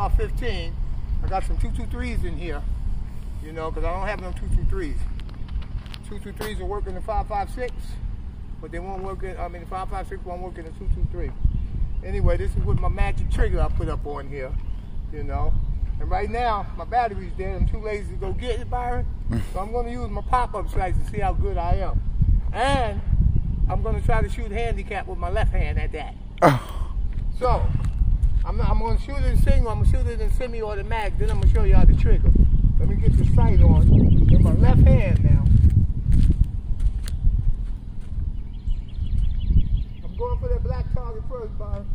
AR-15. I got some 223s in here, you know, because I don't have no 223s. 223s are working in 556, but they won't work in, I mean, the 556 won't work in the 223. Anyway, this is with my magic trigger I put up on here, you know. And right now, my battery's dead. I'm too lazy to go get it, Byron. so I'm going to use my pop-up sights to see how good I am. And I'm going to try to shoot handicap with my left hand at that. Oh. So, I'm, I'm going to shoot it in single, I'm going to shoot it in semi-automatic, then I'm going to show you how to trigger. Let me get the sight on with my left hand now. I'm going for that black target first, Byron.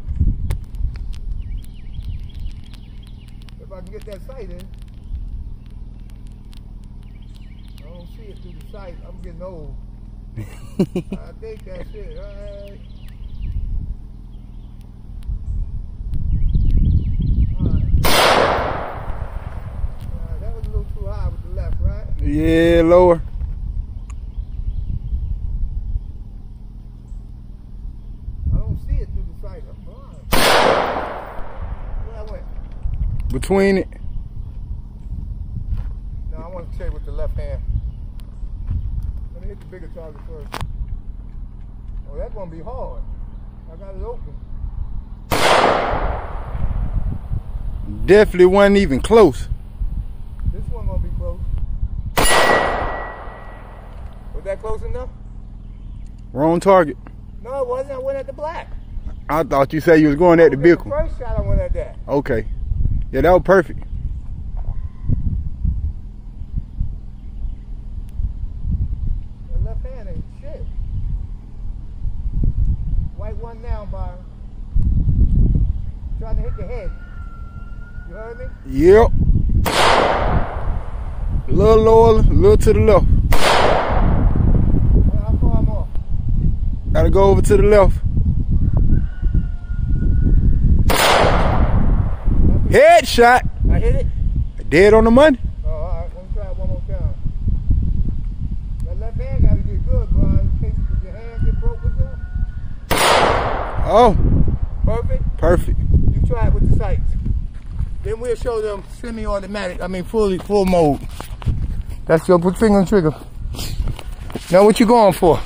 If I can get that sight in. I don't see it through the sight. I'm getting old. I think that's it. All right. Yeah, lower. I don't see it through the sight. I'm blind. Where I went? Between it. No, I want to check with the left hand. Let me hit the bigger target first. Oh, that's gonna be hard. I got it open. Definitely wasn't even close. This one gonna be close. Was that close enough? Wrong target. No, it wasn't. I went at the black. I thought you said you was going at the vehicle. First shot, I went at that. Okay. Yeah, that was perfect. The left hand ain't shit. White one now, Byron. Trying to hit the head. You heard me? Yep. A little lower, a little to the left. Well, how far I'm off? Gotta go over to the left. Headshot. I hit it? Dead on the money. Oh, all right. Let me try it one more time. That left hand got to get good, Brian, in case your hand get broke with that. Oh, Perfect. perfect. You try it with the sights. Then we'll show them semi-automatic. I mean, fully full mode. That's your put finger on trigger. Now, what you going for?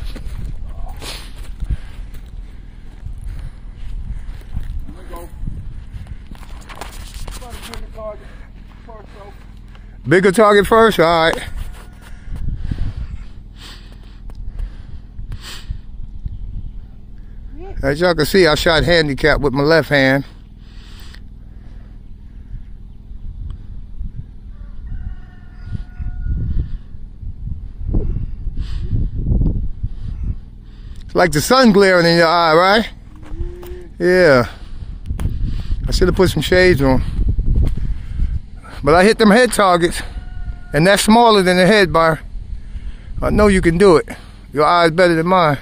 Bigger target first. All right. As y'all can see, I shot handicap with my left hand. It's like the sun glaring in your eye, right? Yeah. I should have put some shades on. But I hit them head targets, and that's smaller than the head bar. I know you can do it. Your eye's better than mine.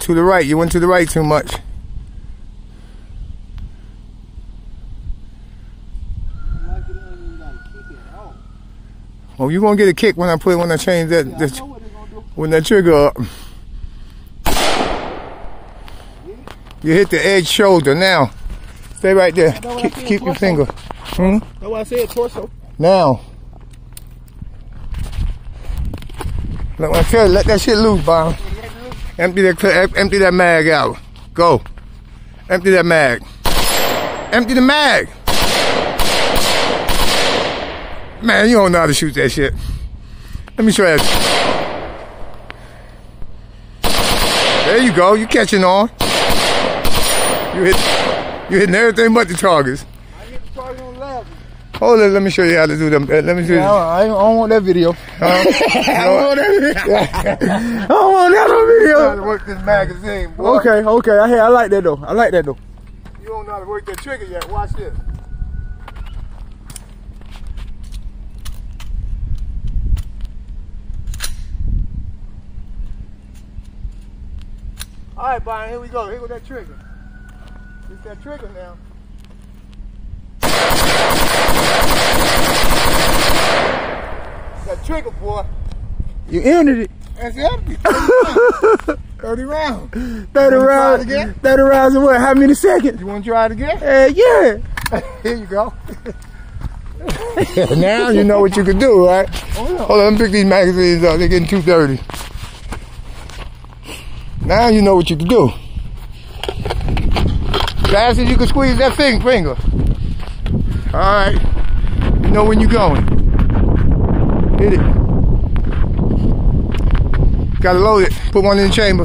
To the right. You went to the right too much. Well, you're gonna get a kick when I put when I change that, that when that trigger up. You hit the edge shoulder now. Stay right there. Keep, keep your finger. Hmm? That's why I said torso. Now. Look, I tell you, let that shit loose, Bob. Empty that, empty that mag out. Go. Empty that mag. Empty the mag. Man, you don't know how to shoot that shit. Let me show you. There you go. You catching on. You hit. You hitting everything but the targets. I hit the target on the left. Hold on. Let me show you how to do them. uh, Let me show you. Yeah, I, I don't want that video. Huh? I don't want that. Video. I don't want that video. How to work this magazine, boy. Okay, okay. I, I like that though. I like that though. You don't know how to work that trigger yet. Watch this. All right, Brian, here we go. Here go that trigger. It's that trigger now. That trigger, boy. You ended it. That's it. 30 rounds. 30 rounds. again? 30 rounds in what? How many seconds? You want to try it again? Uh, yeah. Here you go. now you know what you can do, right? Oh, yeah. Hold on, let me pick these magazines up. They're getting 230. Now you know what you can do. Fast as you can squeeze that thing, finger. All right. You know when you're going. Hit it. Gotta load it. Put one in the chamber.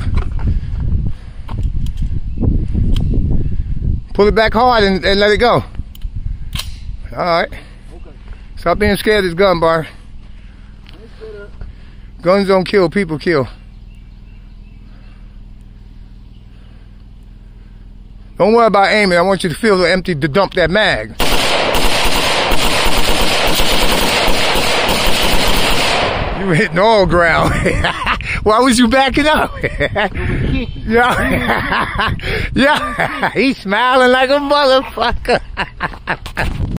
Pull it back hard and, and let it go. All right. Stop being scared of this gun, bar. Guns don't kill, people kill. Don't worry about aiming. I want you to feel the empty to dump that mag. You were hitting all ground. Why was you backing up? yeah. yeah. He's smiling like a motherfucker.